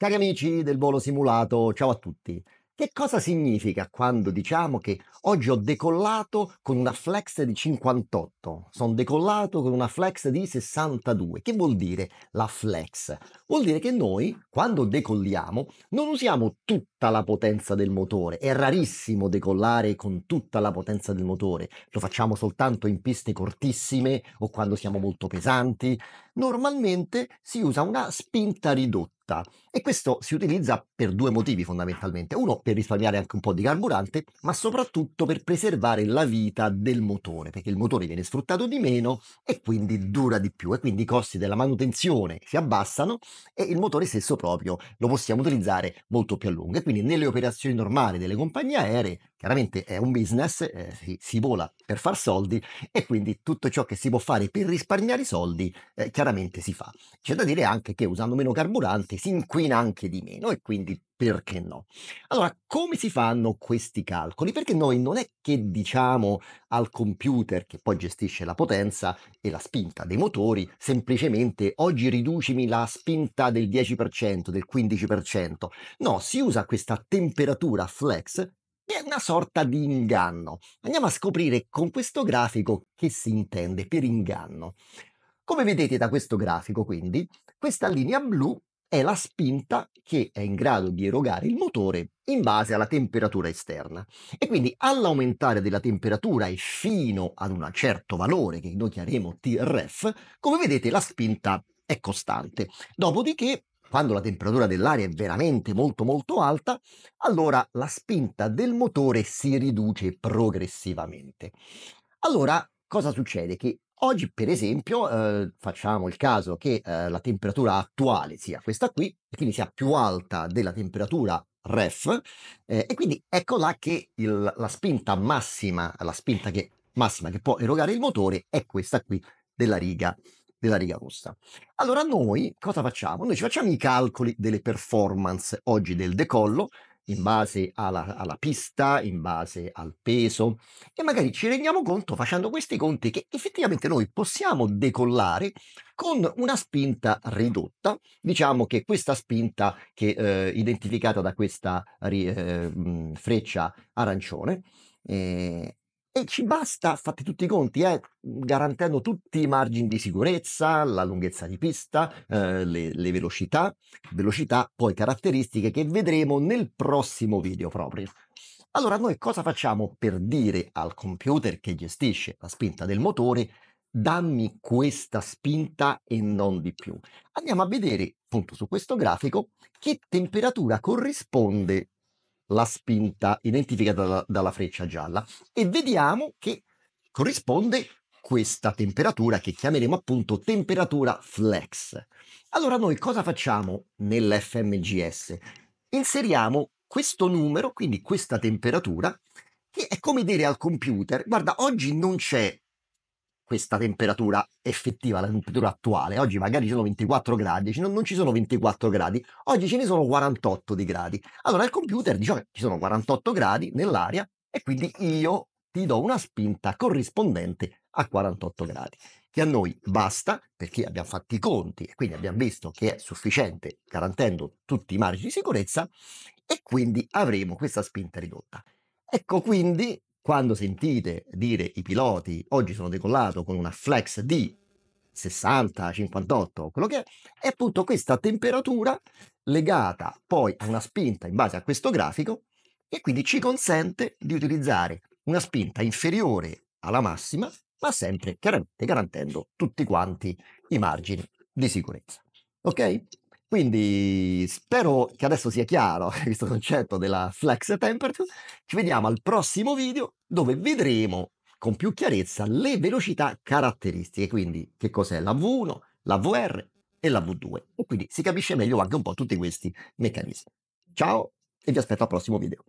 Cari amici del volo simulato, ciao a tutti. Che cosa significa quando diciamo che oggi ho decollato con una flex di 58? Sono decollato con una flex di 62. Che vuol dire la flex? Vuol dire che noi, quando decolliamo, non usiamo tutta la potenza del motore. È rarissimo decollare con tutta la potenza del motore. Lo facciamo soltanto in piste cortissime o quando siamo molto pesanti. Normalmente si usa una spinta ridotta e questo si utilizza per due motivi fondamentalmente. Uno per risparmiare anche un po' di carburante, ma soprattutto per preservare la vita del motore, perché il motore viene sfruttato di meno e quindi dura di più e quindi i costi della manutenzione si abbassano e il motore stesso proprio lo possiamo utilizzare molto più a lungo. E quindi nelle operazioni normali delle compagnie aeree, chiaramente è un business, eh, si, si, vola per far soldi e quindi tutto ciò che si può fare per risparmiare soldi eh, chiaramente si fa. C'è da dire anche che usando meno carburante si inquina anche di meno e quindi perché no? Allora, come si fanno questi calcoli? Perché noi non è che diciamo al computer che poi gestisce la potenza e la spinta dei motori, semplicemente oggi riducimi la spinta del 10%, del 15%. No, si usa questa temperatura flex è una sorta di inganno. Andiamo a scoprire con questo grafico che si intende per inganno. Come vedete da questo grafico, quindi, questa linea blu è la spinta che è in grado di erogare il motore in base alla temperatura esterna. E quindi all'aumentare della temperatura e fino ad un certo valore che noi chiameremo TRF, come vedete la spinta è costante. Dopodiché quando la temperatura dell'aria è veramente molto molto alta, allora la spinta del motore si riduce progressivamente. Allora, cosa succede? Che Oggi, per esempio, eh, facciamo il caso che eh, la temperatura attuale sia questa qui, e quindi sia più alta della temperatura ref, eh, e quindi ecco là che il, la spinta massima, la spinta che, massima che può erogare il motore è questa qui della riga, della riga rossa. Allora noi cosa facciamo? Noi ci facciamo i calcoli delle performance oggi del decollo, in base alla, alla, pista, in base al peso e magari ci rendiamo conto facendo questi conti che effettivamente noi possiamo decollare con una spinta ridotta. Diciamo che questa spinta che eh, identificata da questa eh, freccia arancione eh, e ci basta, fate tutti i conti, eh, garantendo tutti i margini di sicurezza, la lunghezza di pista, eh, le, le velocità, velocità, poi caratteristiche che vedremo nel prossimo video proprio. Allora noi cosa facciamo per dire al computer che gestisce la spinta del motore dammi questa spinta e non di più. Andiamo a vedere appunto su questo grafico che temperatura corrisponde la spinta identificata dalla, dalla freccia gialla e vediamo che corrisponde questa temperatura che chiameremo appunto temperatura flex. Allora noi cosa facciamo nell'FMGS? Inseriamo questo numero, quindi questa temperatura, che è come dire al computer, guarda, oggi non c'è questa temperatura effettiva, la temperatura attuale. Oggi magari sono 24 gradi, non, non ci sono 24 gradi, oggi ce ne sono 48 di gradi. Allora il computer dice che ci sono 48 gradi nell'aria e quindi io ti do una spinta corrispondente a 48 gradi, che a noi basta perché abbiamo fatto i conti e quindi abbiamo visto che è sufficiente garantendo tutti i margini di sicurezza e quindi avremo questa spinta ridotta. Ecco quindi quando sentite dire i piloti oggi sono decollato con una flex di 60, 58, quello che è, è appunto questa temperatura legata poi a una spinta in base a questo grafico e quindi ci consente di utilizzare una spinta inferiore alla massima, ma sempre chiaramente garantendo tutti quanti i margini di sicurezza. Ok? Quindi spero che adesso sia chiaro questo concetto della flex temperature. Ci vediamo al prossimo video dove vedremo con più chiarezza le velocità caratteristiche, quindi che cos'è la V1, la VR e la V2. E quindi si capisce meglio anche un po' tutti questi meccanismi. Ciao e vi aspetto al prossimo video.